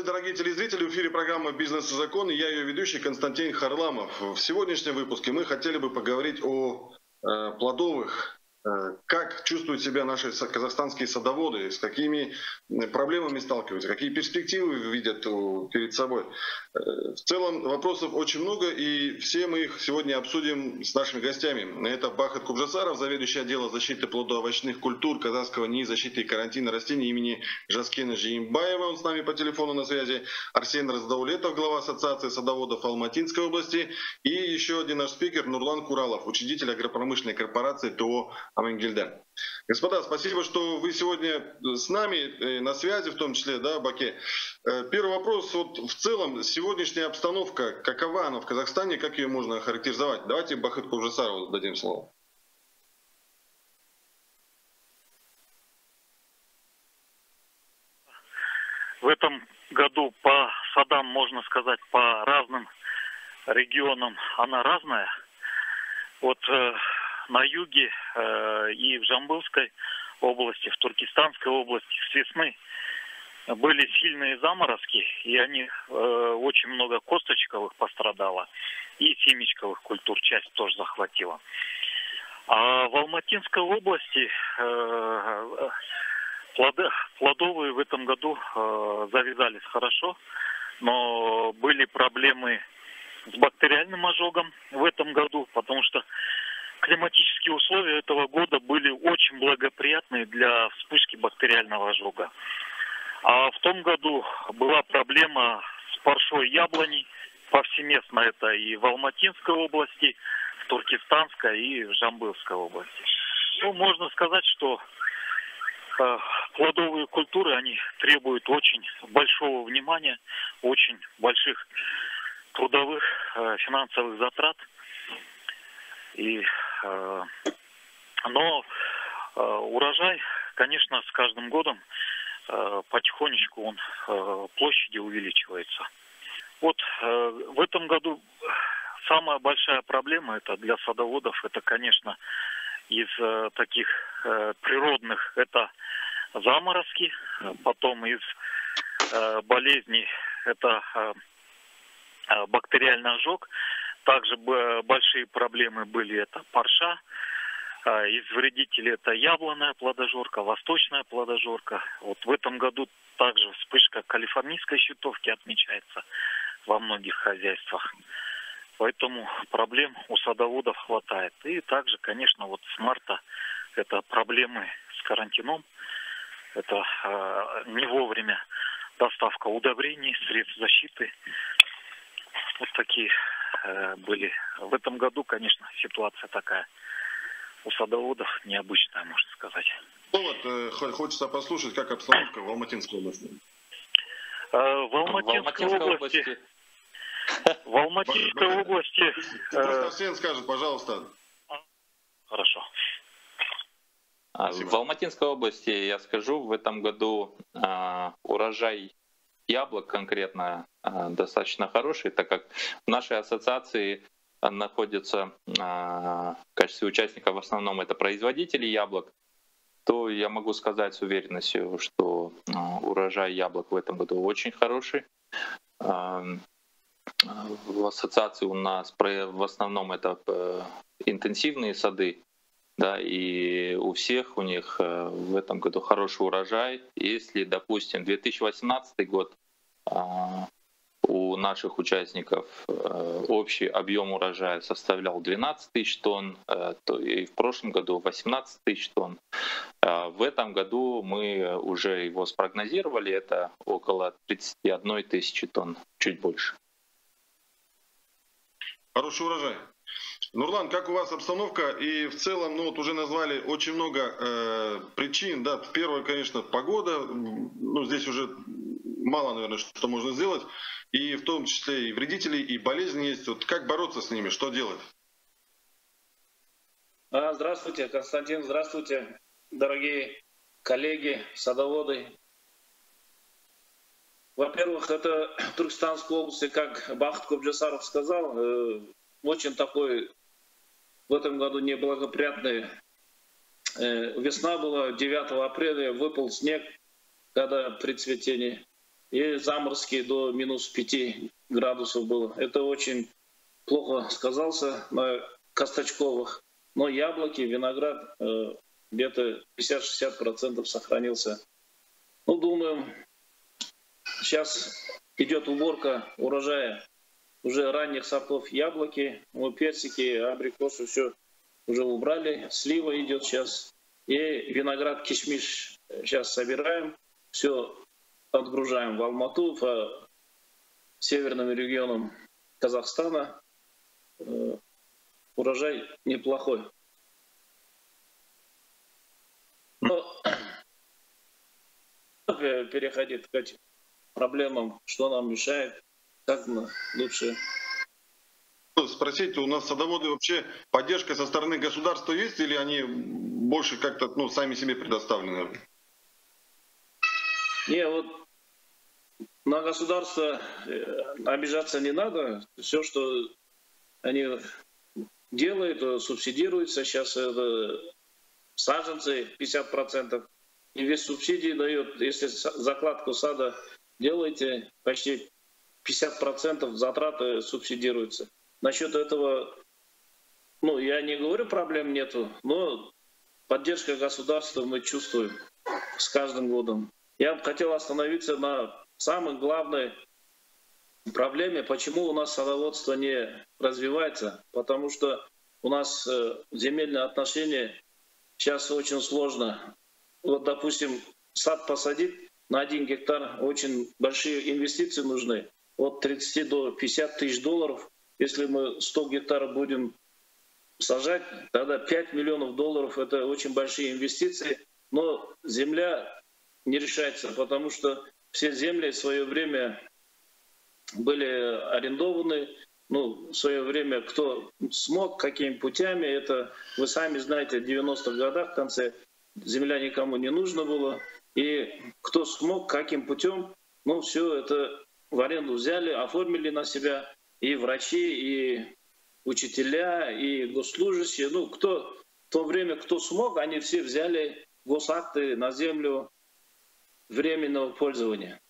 Здравствуйте, дорогие телезрители. В эфире программа «Бизнес и закон» и я ее ведущий Константин Харламов. В сегодняшнем выпуске мы хотели бы поговорить о э, плодовых как чувствуют себя наши казахстанские садоводы, с какими проблемами сталкиваются, какие перспективы видят перед собой. Э, в целом вопросов очень много, и все мы их сегодня обсудим с нашими гостями. Это Бахат Кубжасаров, заведующий отдела защиты плодоовощных культур казахского НИИ защиты и карантина растений имени Жаскена Жиимбаева, он с нами по телефону на связи, Арсен Раздаулетов, глава Ассоциации садоводов Алматинской области, и еще один наш спикер Нурлан Куралов, учредитель агропромышленной корпорации ТО Амангельда. Господа, спасибо, что вы сегодня с нами, э, на связи в том числе, да, Баке. Э, первый вопрос, вот в целом сегодняшняя обстановка, какова она в Казахстане, как ее можно охарактеризовать? Давайте Бахытку Ужасарову дадим слово. В этом году по садам, можно сказать, по разным регионам она разная. Вот э, на юге э, и в Жамбылской области, в Туркестанской области с весны были сильные заморозки, и они э, очень много косточковых пострадало, и семечковых культур часть тоже захватила. А в Алматинской области э, плодовые в этом году э, завязались хорошо, но были проблемы с бактериальным ожогом в этом году, потому что климатические условия этого года были очень благоприятные для вспышки бактериального ожога. А в том году была проблема с паршой яблони, повсеместно это и в Алматинской области, в Туркестанской и в Жамбылской области. Ну, можно сказать, что э, плодовые культуры, они требуют очень большого внимания, очень больших трудовых, э, финансовых затрат. И Э, но э, урожай, конечно, с каждым годом э, потихонечку он площади увеличивается. Вот в этом году самая большая проблема это для садоводов, это, конечно, из таких природных, это заморозки, потом из болезней это бактериальный ожог, также большие проблемы были это парша, а, из вредителей это яблонная плодожорка, восточная плодожорка. Вот в этом году также вспышка калифорнийской щитовки отмечается во многих хозяйствах. Поэтому проблем у садоводов хватает. И также, конечно, вот с марта это проблемы с карантином. Это э, не вовремя доставка удобрений, средств защиты. Вот такие были. В этом году, конечно, ситуация такая у садоводов необычная, можно сказать. Ну вот, э, хочется послушать, как обстановка в Алматинской области. Э, в Алматинской, в Алматинской области... В Алматинской области... Просто Арсен скажет, пожалуйста. Хорошо. А, Спасибо. В Алматинской области, я скажу, в этом году э, урожай яблок конкретно а, достаточно хороший, так как в нашей ассоциации находятся а, в качестве участников в основном это производители яблок, то я могу сказать с уверенностью, что а, урожай яблок в этом году очень хороший. В ассоциации у нас в основном это э, интенсивные сады, да, и у всех у них э, в этом году хороший урожай. Если, допустим, 2018 год а, у наших участников э, общий объем урожая составлял 12 тысяч тонн, э, то и в прошлом году 18 тысяч тонн. А в этом году мы уже его спрогнозировали, это около 31 тысячи тонн, чуть больше. Хороший урожай. Нурлан, как у вас обстановка? И в целом, ну вот уже назвали очень много э, причин. Да, первое, конечно, погода. Ну здесь уже мало, наверное, что можно сделать. И в том числе и вредители, и болезни есть. Вот как бороться с ними, что делать? А, здравствуйте, Константин, здравствуйте, дорогие коллеги, садоводы. Во-первых, это Туркестанской области, как Бахт Кубджасаров сказал, э, очень такой в этом году неблагоприятный. Э, весна была, 9 апреля выпал снег, когда при цветении. и заморозки до минус 5 градусов было. Это очень плохо сказался на косточковых. Но яблоки, виноград э, где-то 50-60% сохранился. Ну, думаем, сейчас идет уборка урожая уже ранних сортов яблоки, ну, персики, абрикосы, все уже убрали. Слива идет сейчас. И виноград кишмиш сейчас собираем. Все отгружаем в Алмату, по северным регионам Казахстана. Э, урожай неплохой. Но переходить к этим проблемам, что нам мешает, как лучше спросить, у нас садоводы вообще поддержка со стороны государства есть или они больше как-то ну, сами себе предоставлены? Не, вот на государство э, обижаться не надо. Все, что они делают, субсидируется. Сейчас это саженцы 50%. И весь субсидии дает, если закладку сада делаете, почти 50% затраты субсидируются. Насчет этого, ну, я не говорю, проблем нету, но поддержка государства мы чувствуем с каждым годом. Я бы хотел остановиться на самой главной проблеме, почему у нас садоводство не развивается. Потому что у нас э, земельные отношения сейчас очень сложно. Вот, допустим, сад посадить на один гектар очень большие инвестиции нужны. От 30 до 50 тысяч долларов если мы 100 гектаров будем сажать, тогда 5 миллионов долларов – это очень большие инвестиции. Но земля не решается, потому что все земли в свое время были арендованы, ну, в свое время кто смог, какими путями, это вы сами знаете, в 90-х годах в конце земля никому не нужна была. И кто смог, каким путем, ну, все это в аренду взяли, оформили на себя и врачи, и учителя, и госслужащие. Ну, кто в то время, кто смог, они все взяли госакты на землю временного пользования.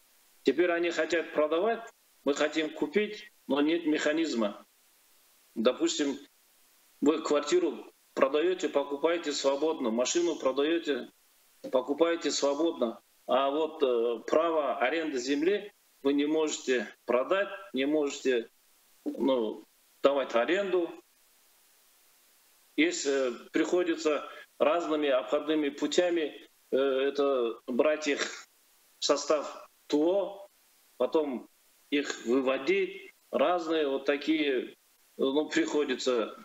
Теперь они хотят продавать, мы хотим купить, но нет механизма. Допустим, вы квартиру продаете, покупаете свободно, машину продаете, покупаете свободно, а вот э, право аренды земли вы не можете продать, не можете ну, давать аренду. Если приходится разными обходными путями э, это брать их в состав ТО, потом их выводить, разные вот такие, ну, приходится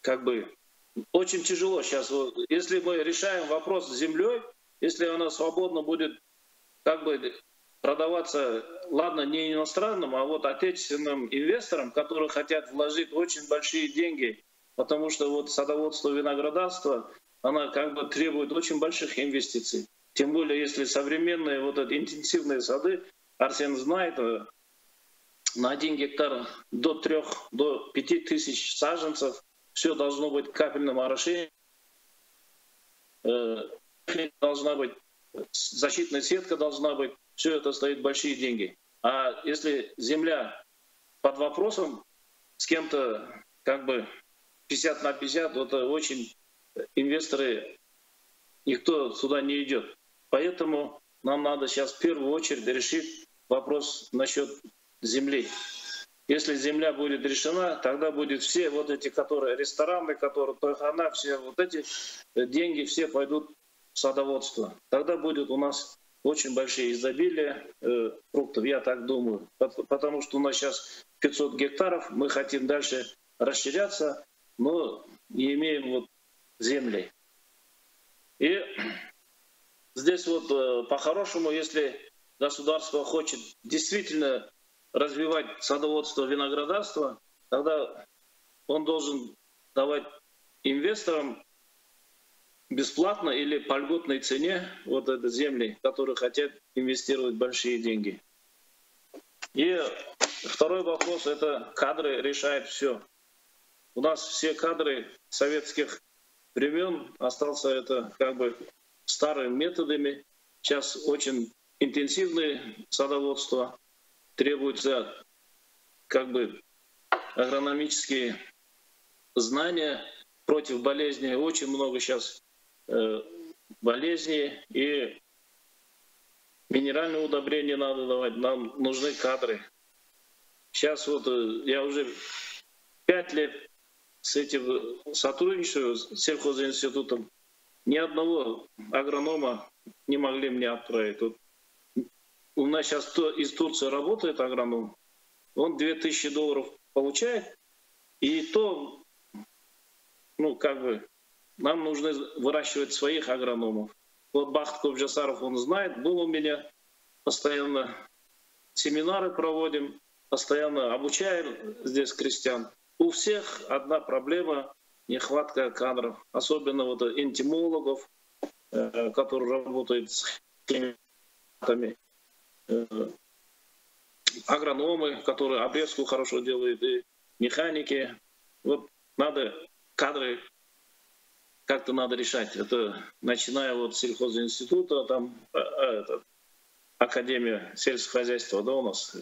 как бы очень тяжело сейчас. Если мы решаем вопрос с землей, если она свободно будет как бы продаваться, ладно, не иностранным, а вот отечественным инвесторам, которые хотят вложить очень большие деньги, потому что вот садоводство, виноградарство, она как бы требует очень больших инвестиций. Тем более, если современные вот эти интенсивные сады, Арсен знает, э, на один гектар до трех, до пяти тысяч саженцев, все должно быть капельным орошением, э, должна быть, защитная сетка должна быть, все это стоит большие деньги. А если земля под вопросом с кем-то как бы 50 на 50, то это очень инвесторы, никто сюда не идет. Поэтому нам надо сейчас в первую очередь решить вопрос насчет земли. Если земля будет решена, тогда будет все вот эти, которые рестораны, которые тойхана, все вот эти деньги все пойдут в садоводство. Тогда будет у нас очень большие изобилия э, фруктов, я так думаю. Потому что у нас сейчас 500 гектаров, мы хотим дальше расширяться, но не имеем вот земли. И здесь вот э, по-хорошему, если государство хочет действительно развивать садоводство, виноградарство, тогда он должен давать инвесторам бесплатно или по льготной цене вот это земли, которые хотят инвестировать большие деньги. И второй вопрос – это кадры решают все. У нас все кадры советских времен остался это как бы старыми методами. Сейчас очень интенсивное садоводство, требуется как бы агрономические знания против болезней. Очень много сейчас э, болезней и минеральные удобрения надо давать. Нам нужны кадры. Сейчас вот э, я уже пять лет с этим сотрудничаю, с сельхозинститутом. Ни одного агронома не могли мне отправить. Вот у нас сейчас из Турции работает агроном, он 2000 долларов получает, и то, ну, как бы, нам нужно выращивать своих агрономов. Вот Бахт Кобжасаров, он знает, был у меня, постоянно семинары проводим, постоянно обучаем здесь крестьян. У всех одна проблема – нехватка кадров, особенно вот энтимологов, э, которые работают с химикатами. Э, агрономы, которые обрезку хорошо делают, и механики. Вот надо кадры как-то надо решать. Это начиная вот с сельхозинститута, там а, а, это, Академия сельского хозяйства, да, у нас.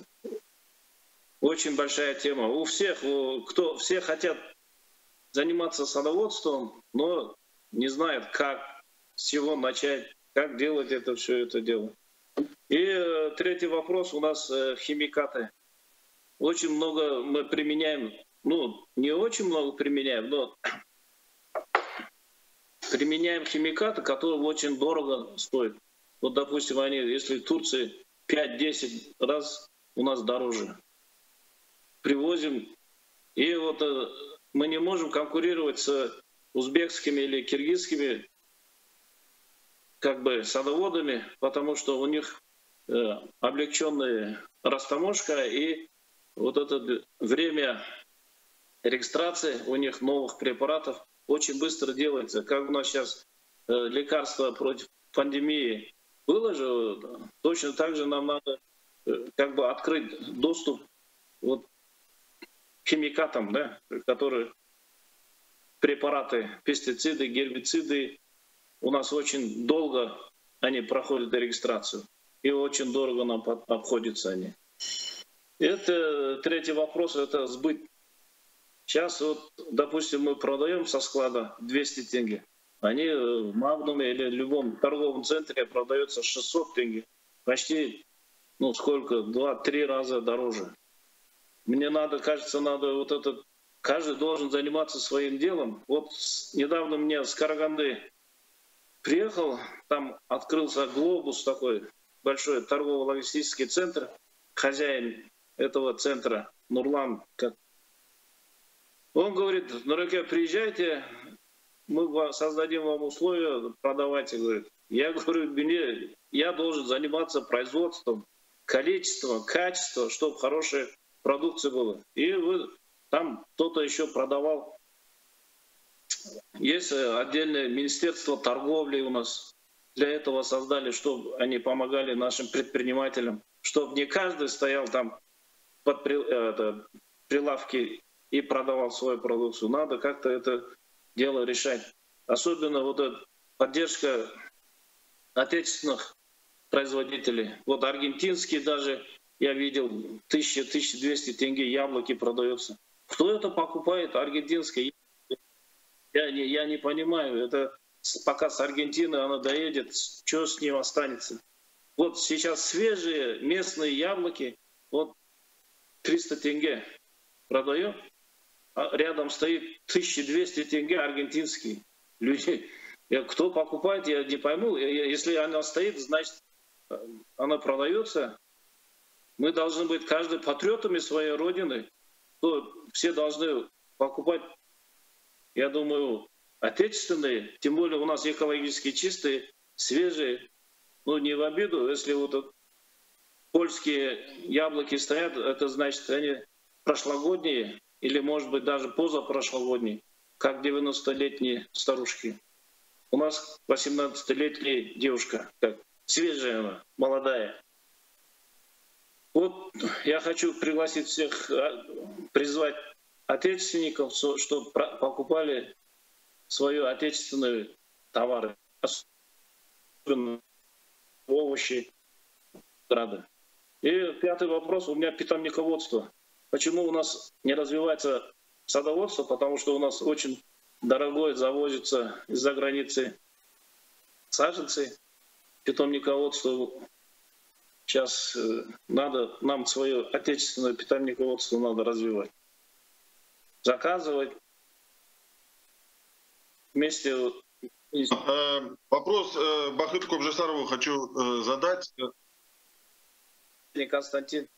Очень большая тема. У всех, у, кто, все хотят заниматься садоводством, но не знают, как, с чего начать, как делать это все это дело. И э, третий вопрос у нас э, химикаты. Очень много мы применяем, ну, не очень много применяем, но применяем химикаты, которые очень дорого стоят. Вот, допустим, они, если в Турции 5-10 раз у нас дороже. Привозим, и вот э, мы не можем конкурировать с узбекскими или киргизскими как бы садоводами, потому что у них Э, облегченная растаможка и вот это время регистрации у них новых препаратов очень быстро делается. Как у нас сейчас э, лекарства против пандемии было же, точно так же нам надо э, как бы открыть доступ вот химикатам, да, которые препараты, пестициды, гербициды, у нас очень долго они проходят регистрацию и очень дорого нам обходятся они. Это третий вопрос, это сбыт. Сейчас вот, допустим, мы продаем со склада 200 тенге. Они в Магнуме или в любом торговом центре продаются 600 тенге. Почти, ну сколько, два-три раза дороже. Мне надо, кажется, надо вот этот, каждый должен заниматься своим делом. Вот недавно мне с Караганды приехал, там открылся глобус такой, большой торгово-логистический центр, хозяин этого центра Нурлан, как он говорит, Нураке, приезжайте, мы создадим вам условия, продавайте, говорит. Я говорю, мне, я должен заниматься производством, количеством, качеством, чтобы хорошая продукция была. И вы, там кто-то еще продавал. Есть отдельное министерство торговли у нас, для этого создали, чтобы они помогали нашим предпринимателям, чтобы не каждый стоял там под это, прилавки и продавал свою продукцию. Надо как-то это дело решать. Особенно вот эта поддержка отечественных производителей. Вот аргентинские даже, я видел, 1000-1200 тенге яблоки продаются. Кто это покупает, аргентинское? Я не, я не понимаю. Это пока с Аргентины она доедет, что с ним останется? Вот сейчас свежие местные яблоки, вот 300 тенге продаем, а рядом стоит 1200 тенге аргентинские. Люди, кто покупает, я не пойму. Если она стоит, значит, она продается. Мы должны быть каждый патриотами своей Родины. То все должны покупать, я думаю, отечественные, тем более у нас экологически чистые, свежие. Ну, не в обиду, если вот польские яблоки стоят, это значит, они прошлогодние или, может быть, даже позапрошлогодние, как 90-летние старушки. У нас 18-летняя девушка, как свежая она, молодая. Вот я хочу пригласить всех, а, призвать отечественников, чтобы покупали свою отечественные товары, особенно овощи, Града. И пятый вопрос у меня питомниководство. Почему у нас не развивается садоводство? Потому что у нас очень дорогой завозится из-за границы саженцы. Питомниководство сейчас э, надо, нам свое отечественное питомниководство надо развивать. Заказывать вместе Э, вопрос э, Бахыт Кобжесарову хочу задать. Константин.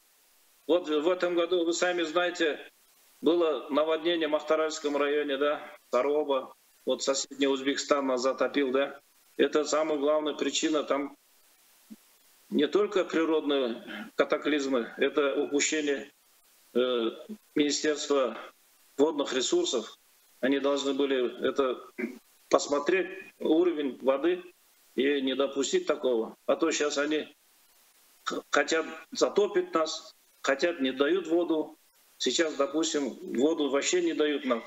Вот в этом году, вы сами знаете, было наводнение в Махтаральском районе, да, Тароба, вот соседний Узбекистан нас затопил, да. Это самая главная причина, там не только природные катаклизмы, это упущение э, Министерства водных ресурсов. Они должны были это посмотреть уровень воды и не допустить такого. А то сейчас они хотят затопить нас, хотят не дают воду. Сейчас, допустим, воду вообще не дают нам.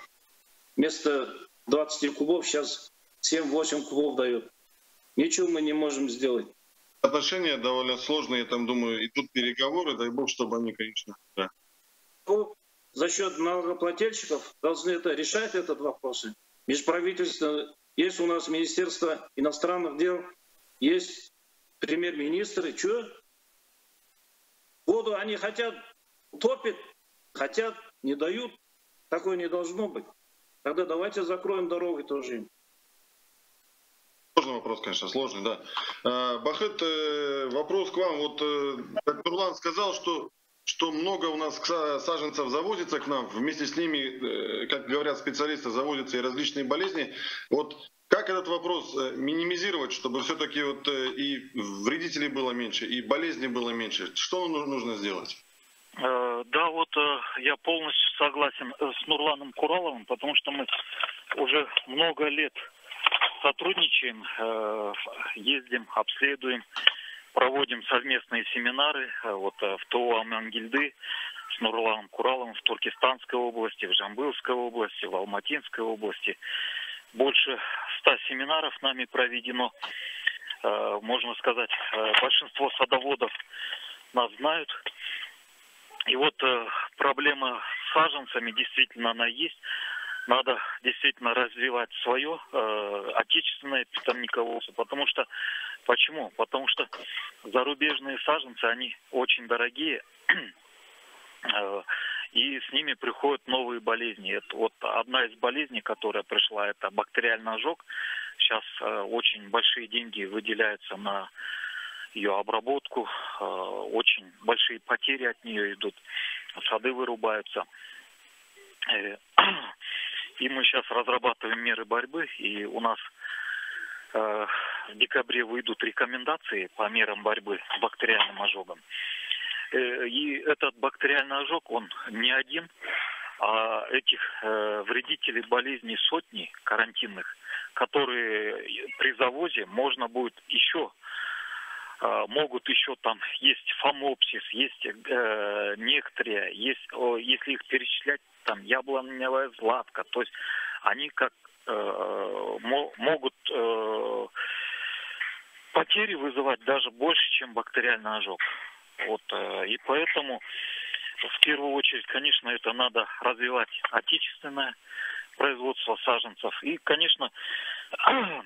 Вместо 20 кубов сейчас 7-8 кубов дают. Ничего мы не можем сделать. Отношения довольно сложные, я там думаю, идут переговоры, дай бог, чтобы они, конечно, да. Ну, за счет налогоплательщиков должны это решать этот вопрос. Межправительственно есть у нас Министерство иностранных дел, есть премьер-министр, и что? Воду они хотят, топят, хотят, не дают. Такое не должно быть. Тогда давайте закроем дороги тоже им. Сложный вопрос, конечно, сложный, да. А, Бахет, э, вопрос к вам. Вот э, Нурлан сказал, что что много у нас саженцев завозится к нам, вместе с ними, э, как говорят специалисты, заводятся и различные болезни. Вот как этот вопрос э, минимизировать, чтобы все-таки вот э, и вредителей было меньше, и болезней было меньше? Что нужно сделать? Да, вот я полностью согласен с Нурланом Кураловым, потому что мы уже много лет сотрудничаем, ездим, обследуем проводим совместные семинары э, вот э, в ТО Амангильды с Нурланом Куралом в Туркестанской области, в Жамбылской области, в Алматинской области. Больше ста семинаров нами проведено. Э, можно сказать, большинство садоводов нас знают. И вот проблема с саженцами действительно она есть. Надо действительно развивать свое отечественное питомниководство, потому что Почему? Потому что зарубежные саженцы, они очень дорогие, э, и с ними приходят новые болезни. Это вот одна из болезней, которая пришла, это бактериальный ожог. Сейчас э, очень большие деньги выделяются на ее обработку, э, очень большие потери от нее идут, сады вырубаются. И мы сейчас разрабатываем меры борьбы, и у нас в декабре выйдут рекомендации по мерам борьбы с бактериальным ожогом. Э, и этот бактериальный ожог, он не один, а этих э, вредителей болезней сотни карантинных, которые при завозе можно будет еще э, могут еще там есть фомопсис, есть э, некоторые, есть, о, если их перечислять, там яблоневая златка, то есть они как э, могут э, потери вызывать даже больше, чем бактериальный ожог. Вот, э, и поэтому в первую очередь, конечно, это надо развивать отечественное производство саженцев. И, конечно,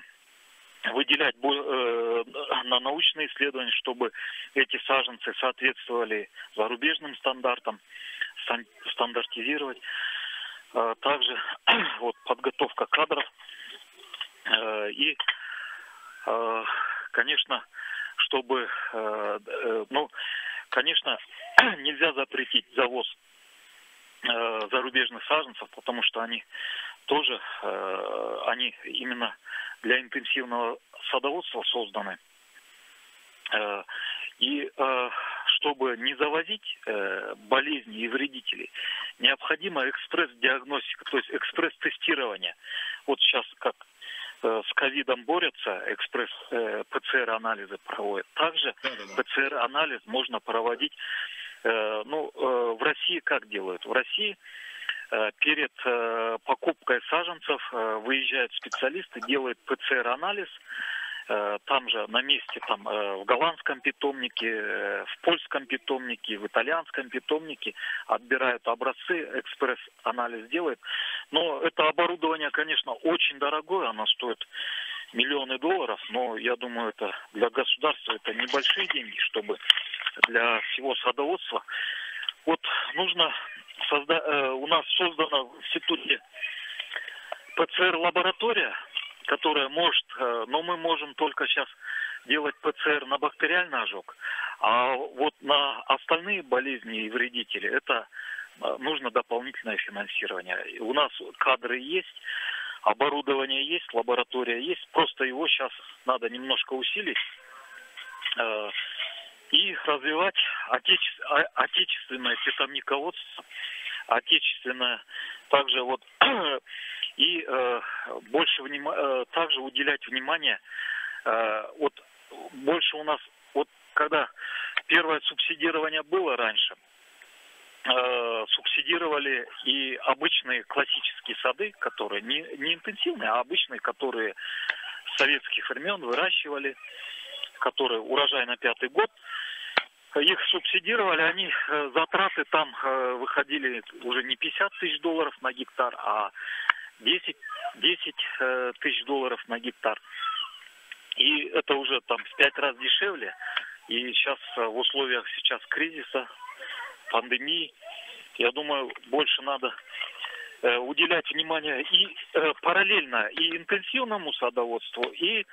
выделять э, на научные исследования, чтобы эти саженцы соответствовали зарубежным стандартам, стандартизировать. А также вот, подготовка кадров э, и конечно, чтобы, э, э, ну, конечно, нельзя запретить завоз э, зарубежных саженцев, потому что они тоже, они именно для интенсивного садоводства созданы. И чтобы не завозить болезни и вредителей, необходима экспресс-диагностика, то есть экспресс-тестирование. Вот сейчас как с ковидом борются, экспресс э, проводят. Также ПЦР-анализ можно проводить, э, ну, в России как делают? В России перед покупкой саженцев выезжают специалисты, делают ПЦР-анализ, Э, там же на месте, там э, в голландском питомнике, э, в польском питомнике, в итальянском питомнике отбирают образцы, экспресс-анализ делает. Но это оборудование, конечно, очень дорогое, оно стоит миллионы долларов, но я думаю, это для государства это небольшие деньги, чтобы для всего садоводства. Вот нужно создать, у нас создана в институте ПЦР-лаборатория, которая может, э, но мы можем только сейчас делать ПЦР на бактериальный ожог, а вот на остальные болезни и вредители это э, нужно дополнительное финансирование. У нас кадры есть, оборудование есть, лаборатория есть, просто его сейчас надо немножко усилить э, и развивать отече, отечественное питомниководство, отечественное также вот и э, больше внима, э, также уделять внимание э, вот больше у нас вот когда первое субсидирование было раньше э, субсидировали и обычные классические сады, которые не, не интенсивные, а обычные, которые с советских времен выращивали, которые урожай на пятый год, их субсидировали, они э, затраты там э, выходили уже не 50 тысяч долларов на гектар, а 10, 10 э, тысяч долларов на гектар. И это уже там в пять раз дешевле. И сейчас в условиях сейчас кризиса, пандемии, я думаю, больше надо уделять внимание и параллельно и интенсивному садоводству, и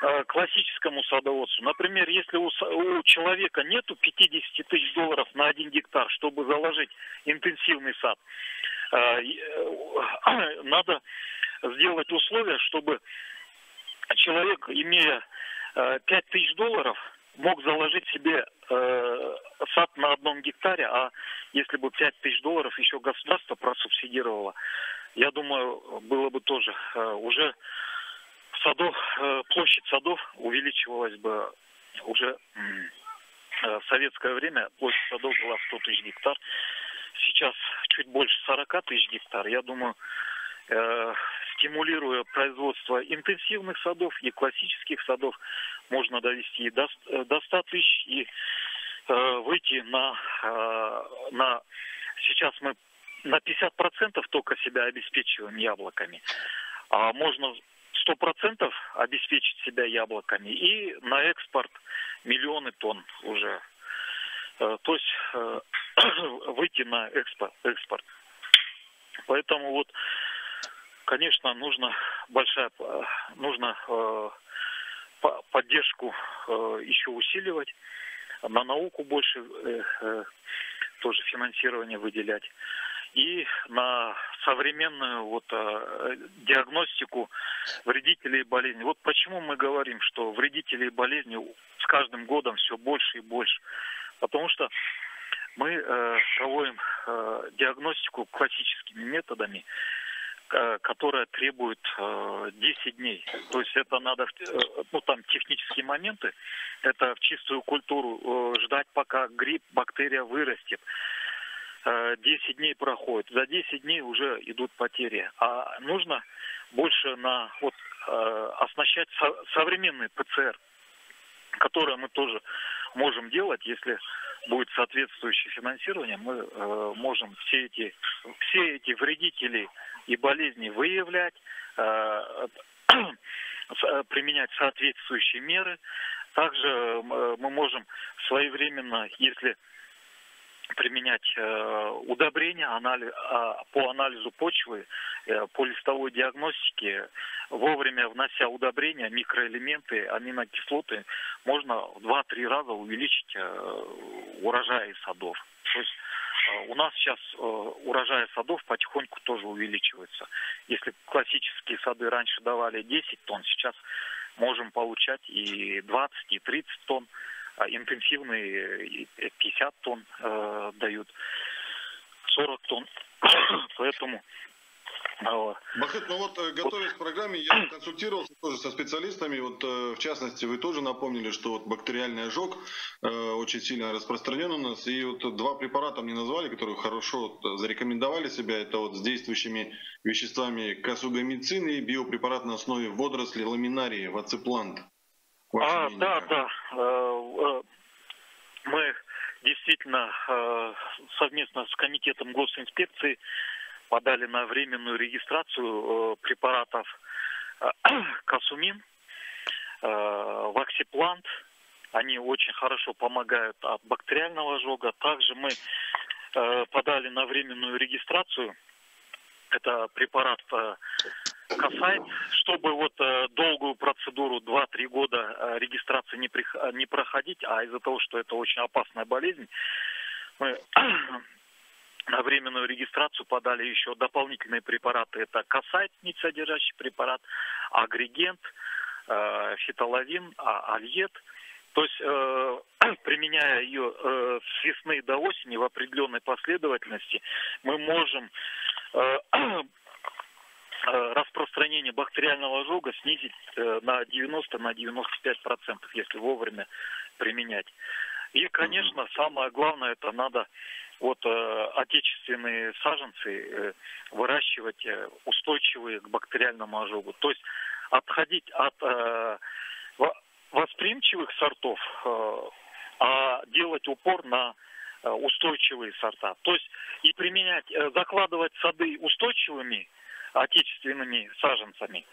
Э, классическому садоводству. Например, если у, у человека нету 50 тысяч долларов на один гектар, чтобы заложить интенсивный сад, э, э, надо сделать условия, чтобы человек, имея 5 тысяч долларов, мог заложить себе сад на одном гектаре, а если бы 5 тысяч долларов еще государство просубсидировало, я думаю, было бы тоже уже садов, э, площадь садов увеличивалась бы уже э, в советское время площадь садов была 100 тысяч гектар. Сейчас чуть больше 40 тысяч гектар. Я думаю, э, стимулируя производство интенсивных садов и классических садов, можно довести до, до 100 тысяч и выйти на, на... Сейчас мы на 50% только себя обеспечиваем яблоками. А можно сто процентов обеспечить себя яблоками и на экспорт миллионы тонн уже. Э, то есть э, выйти на экспорт. экспорт. Поэтому вот, конечно, нужно большая, нужно э, поддержку еще усиливать, на науку больше тоже финансирование выделять и на современную вот, э, диагностику вредителей болезни. Вот почему мы говорим, что вредителей болезни с каждым годом все больше и больше. Потому что мы э, проводим э, диагностику классическими методами, э, которая требует э, 10 дней. То есть это надо, э, ну там технические моменты, это в чистую культуру э, ждать, пока гриб, бактерия вырастет. 10 дней проходит, за 10 дней уже идут потери. А нужно больше на вот, э, оснащать со, современный ПЦР, которое мы тоже можем делать, если будет соответствующее финансирование, мы э, можем все эти, все эти вредители и болезни выявлять, э, применять соответствующие меры. Также э, мы можем своевременно, если применять э, удобрения э, по анализу почвы, э, по листовой диагностике, вовремя внося удобрения, микроэлементы, аминокислоты, можно в 2-3 раза увеличить э, урожай садов. То есть у нас сейчас урожай садов потихоньку тоже увеличивается. Если классические сады раньше давали 10 тонн, сейчас можем получать и 20, и 30 тонн. А интенсивные 50 тонн э, дают, 40 тонн. Поэтому а, Бахыт, ну вот э, готовясь к программе, я консультировался тоже со специалистами. Вот э, в частности, вы тоже напомнили, что вот бактериальный ожог э, очень сильно распространен у нас. И вот два препарата мне назвали, которые хорошо зарекомендовали себя. Это вот с действующими веществами касугамицин и биопрепарат на основе водорослей ламинарии, вацеплант. А, да, да. Мы действительно совместно с комитетом госинспекции подали на временную регистрацию препаратов Касумин, Ваксиплант. Они очень хорошо помогают от бактериального ожога. Также мы подали на временную регистрацию. Это препарат касает, чтобы вот э, долгую процедуру 2-3 года э, регистрации не, при, не проходить, а из-за того, что это очень опасная болезнь, мы на временную регистрацию подали еще дополнительные препараты. Это касайт, содержащий препарат, агрегент, э, фитолавин, а, альет. То есть, э, применяя ее э, с весны до осени в определенной последовательности, мы можем э, Э, распространение бактериального ожога снизить э, на 90 на 95 процентов, если вовремя применять. И, конечно, самое главное, это надо вот э, отечественные саженцы э, выращивать э, устойчивые к бактериальному ожогу. То есть отходить от э, восприимчивых сортов, э, а делать упор на э, устойчивые сорта. То есть и применять, э, закладывать сады устойчивыми отечественными саженцами.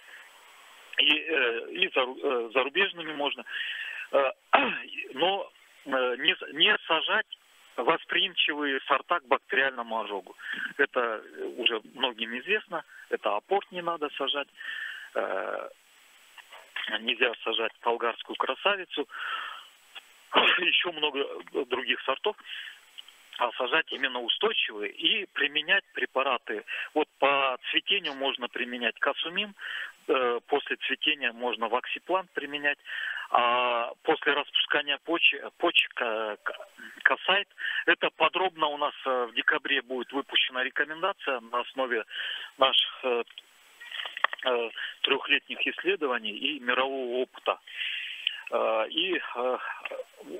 И, э, и э, зарубежными можно. Э, но не, не сажать восприимчивые сорта к бактериальному ожогу. Это уже многим известно. Это апорт не надо сажать. Нельзя сажать болгарскую красавицу. Еще много других сортов сажать именно устойчивые и применять препараты. Вот по цветению можно применять касумин, э, после цветения можно ваксиплант применять, а после распускания почек, почек э, касайт. Это подробно у нас э, в декабре будет выпущена рекомендация на основе наших трехлетних исследований и мирового опыта. А, и а,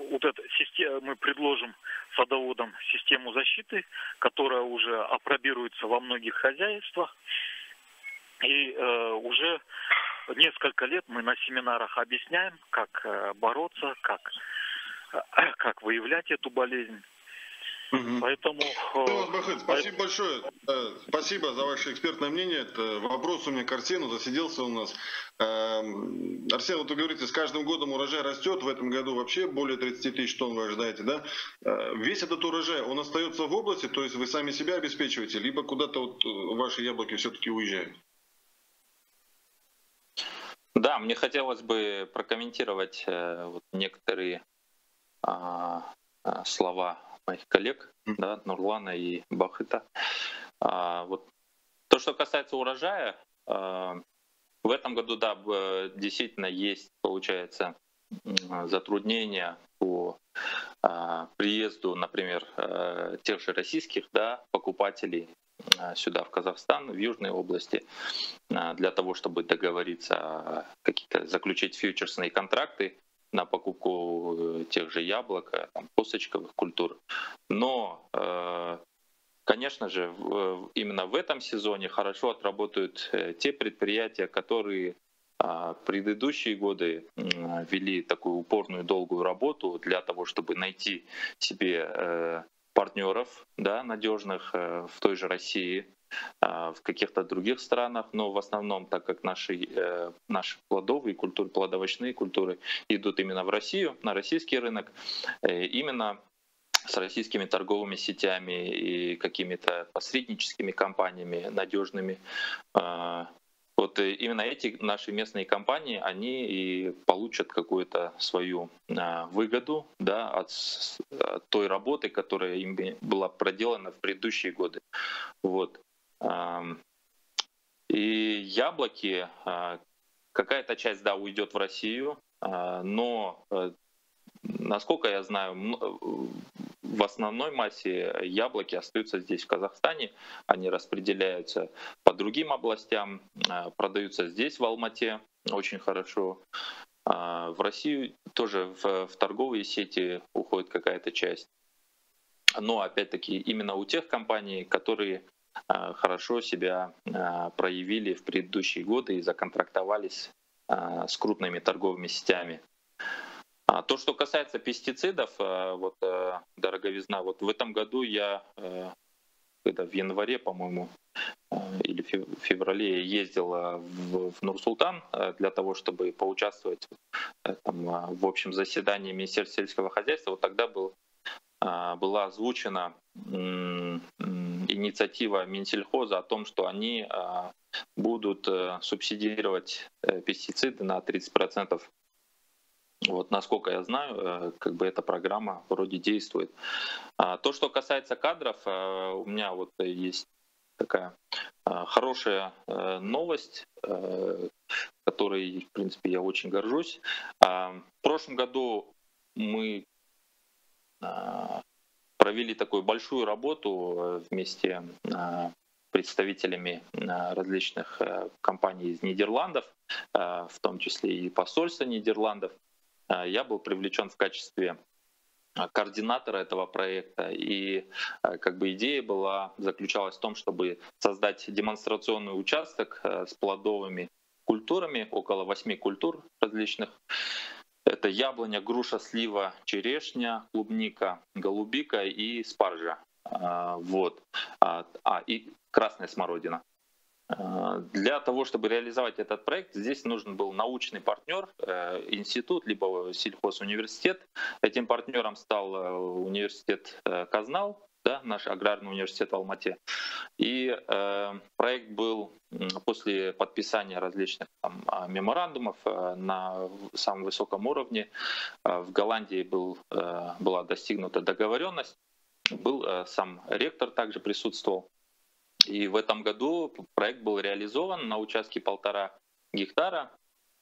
вот эта система, мы предложим садоводам систему защиты, которая уже опробируется во многих хозяйствах. И э, уже несколько лет мы на семинарах объясняем, как э, бороться, как, как выявлять эту болезнь. Угу. Поэтому... Ну, Бахыт, спасибо большое. Спасибо за ваше экспертное мнение. Это вопрос у меня к Арсену, засиделся у нас. Эм, Арсен, вот вы говорите, с каждым годом урожай растет, в этом году вообще более 30 тысяч тонн вы ожидаете, да? Э, весь этот урожай, он остается в области, то есть вы сами себя обеспечиваете, либо куда-то вот э, ваши яблоки все-таки уезжают? Да, мне хотелось бы прокомментировать э, вот некоторые а, а, слова моих коллег, да, Нурлана и Бахыта. А, вот. То, что касается урожая, а, в этом году, да, действительно есть, получается, затруднения по а, приезду, например, а, тех же российских да, покупателей сюда, в Казахстан, в Южной области, для того, чтобы договориться, какие-то заключить фьючерсные контракты на покупку э, тех же яблок, э, там, косточковых культур. Но, э, конечно же, именно в этом сезоне хорошо отработают те предприятия, которые а, предыдущие годы вели такую упорную долгую работу для того, чтобы найти себе партнеров да, надежных в той же России, в каких-то других странах, но в основном, так как наши, э, наши плодовые культуры, плодовочные культуры идут именно в Россию, на российский рынок, э, именно с российскими торговыми сетями и какими-то посредническими компаниями надежными. А, вот э, именно эти наши местные компании, они и получат какую-то свою а, выгоду да, от, от той работы, которая им была проделана в предыдущие годы. Вот. И яблоки, а, какая-то часть, да, уйдет в Россию, а, но, э, насколько я знаю, в основной массе яблоки остаются здесь, в Казахстане. Они распределяются по другим областям, а, продаются здесь, в Алмате, очень хорошо. В Россию тоже в, в торговые сети уходит какая-то часть. Но опять-таки именно у тех компаний, которые хорошо себя э, проявили в предыдущие годы и законтрактовались э, с крупными торговыми сетями. А то, что касается пестицидов, вот дороговизна, вот в этом году я когда в январе, по-моему, или в феврале ездил в, в Нур-Султан для того, чтобы поучаствовать там, в общем заседании Министерства сельского хозяйства. Вот тогда был, была озвучена инициатива Минсельхоза о том, что они а, будут э, субсидировать э, пестициды на 30%. Вот насколько я знаю, э, как бы эта программа вроде действует. А, то, что касается кадров, у меня вот есть такая хорошая новость, которой, в принципе, я очень горжусь. А, в прошлом году мы провели такую большую работу э, вместе с представителями различных э, компаний из Нидерландов, э, в том числе и посольства Нидерландов. Я был привлечен в качестве координатора этого проекта. И как бы идея была, заключалась в том, чтобы создать демонстрационный участок с плодовыми культурами, около восьми культур различных, это яблоня, груша, слива, черешня, клубника, голубика и спаржа. А, вот. А, а и красная смородина. А, для того, чтобы реализовать этот проект, здесь нужен был научный партнер, э, институт, либо сельхозуниверситет. Этим партнером стал э, университет э, Казнал, да, наш аграрный университет в Алмате. И э, проект был после подписания различных там, а, меморандумов э, на самом высоком уровне. Э, в Голландии был, э, была достигнута договоренность. Был сам ректор также присутствовал. И в этом году проект был реализован на участке полтора гектара.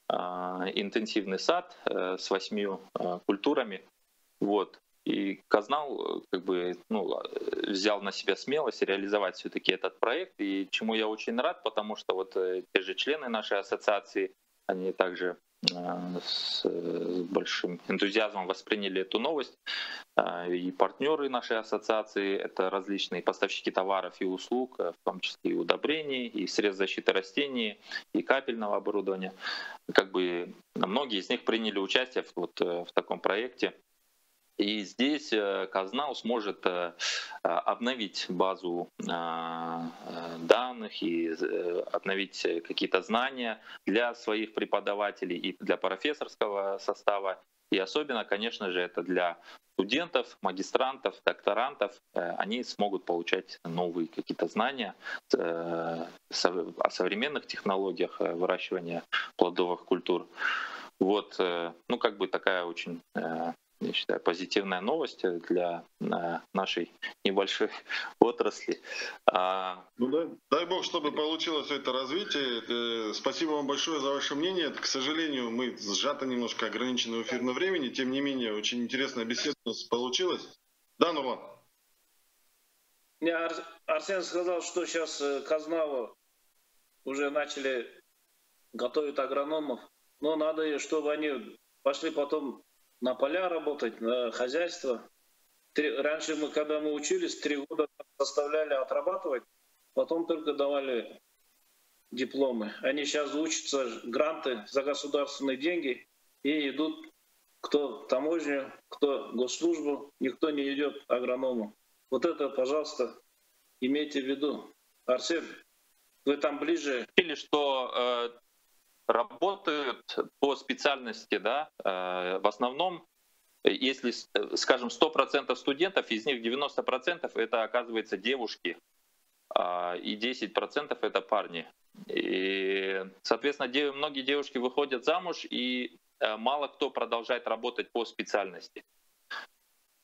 Интенсивный сад с восьмью культурами. Вот. И Казнал э, как бы, ну, э, взял на себя смелость реализовать все-таки этот проект, и чему я очень рад, потому что вот э, те же члены нашей ассоциации, они также с большим энтузиазмом восприняли эту новость. И партнеры нашей ассоциации — это различные поставщики товаров и услуг, в том числе и удобрений, и средств защиты растений, и капельного оборудования. Как бы многие из них приняли участие вот в таком проекте. И здесь э, Казнау сможет э, обновить базу а, э, данных и обновить какие-то знания для своих преподавателей и для профессорского состава. И особенно, конечно же, это для студентов, магистрантов, докторантов. Они смогут получать новые какие-то знания о современных технологиях выращивания плодовых культур. Вот, ну, как бы такая очень я считаю, позитивная новость для э, нашей небольшой отрасли. А, ну да, дай бог, чтобы получилось это развитие. Э, спасибо вам большое за ваше мнение. К сожалению, мы сжато немножко ограничены в эфирном времени. Тем не менее, очень интересная беседа у нас получилась. Да, Нурлан? Мне Арсен сказал, что сейчас э, Казнаву уже начали готовить агрономов. Но надо, чтобы они пошли потом на поля работать, на хозяйство. Три, раньше мы, когда мы учились, три года составляли отрабатывать, потом только давали дипломы. Они сейчас учатся гранты за государственные деньги и идут кто таможню, кто госслужбу, никто не идет агроному. Вот это, пожалуйста, имейте в виду. Арсен, вы там ближе. Или что э, работают по специальности, да, э, в основном, если, скажем, 100% студентов, из них 90% это оказывается девушки, а, и 10% это парни. И, соответственно, многие девушки выходят замуж, и э, мало кто продолжает работать по специальности.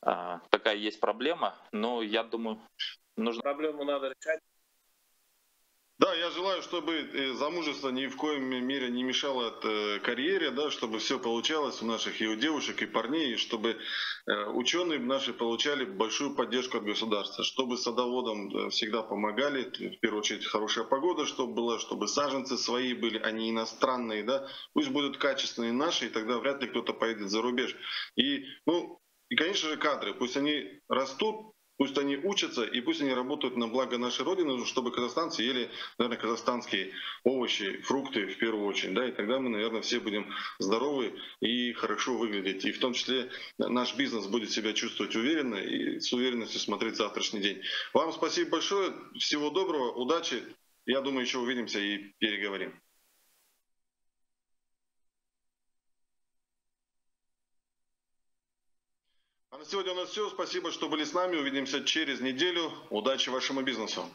А, такая есть проблема, но я думаю, нужно... Проблему надо решать. Да, я желаю, чтобы э, замужество ни в коем мере не мешало э, карьере, да, чтобы все получалось у наших и у девушек, и парней, и чтобы э, ученые наши получали большую поддержку от государства, чтобы садоводам всегда помогали, в первую очередь хорошая погода, чтобы была, чтобы саженцы свои были, а не иностранные, да, пусть будут качественные наши, и тогда вряд ли кто-то поедет за рубеж. И, ну, и, конечно же, кадры, пусть они растут, Пусть они учатся и пусть они работают на благо нашей Родины, чтобы казахстанцы ели, наверное, казахстанские овощи, фрукты в первую очередь. Да, и тогда мы, наверное, все будем здоровы и хорошо выглядеть. И в том числе наш бизнес будет себя чувствовать уверенно и с уверенностью смотреть завтрашний день. Вам спасибо большое. Всего доброго, удачи. Я думаю, еще увидимся и переговорим. На сегодня у нас все. Спасибо, что были с нами. Увидимся через неделю. Удачи вашему бизнесу.